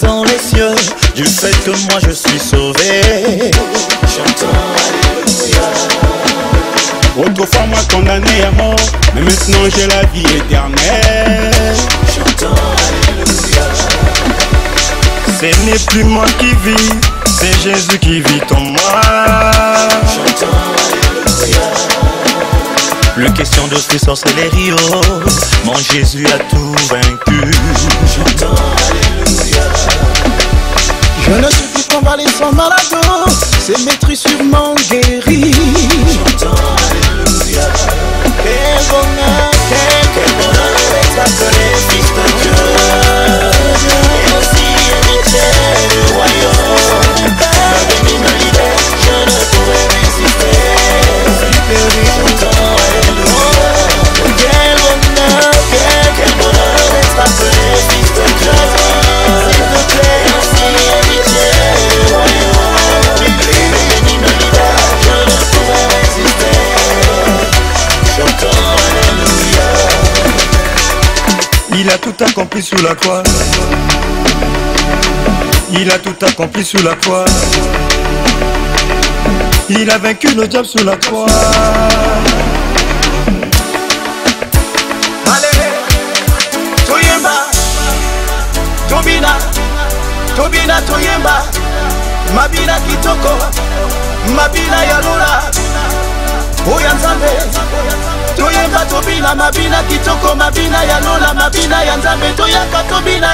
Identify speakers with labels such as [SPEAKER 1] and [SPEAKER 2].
[SPEAKER 1] dans les cieux, du fait que moi je suis sauvé. Alléluia.
[SPEAKER 2] Autrefois moi condamné à mort, mais maintenant j'ai la vie éternelle.
[SPEAKER 1] Chantons Alléluia.
[SPEAKER 3] Ce n'est plus moi qui vis, c'est Jésus qui vit en moi.
[SPEAKER 1] Chantons Alléluia. Plus question de ces sorcellerie, oh, mon Jésus a tout vaincu.
[SPEAKER 3] Il a tout accompli sous la croix. Il a tout accompli sous la croix. Il a vaincu le diable sous la croix.
[SPEAKER 4] Allez, toyemba, tobina, tobina toyemba, mabina kitoko, mabina ya lola, oya toyemba tobina, mabina kitoko, mabina ya lola, mabina ya nzambe, toyaka tobina.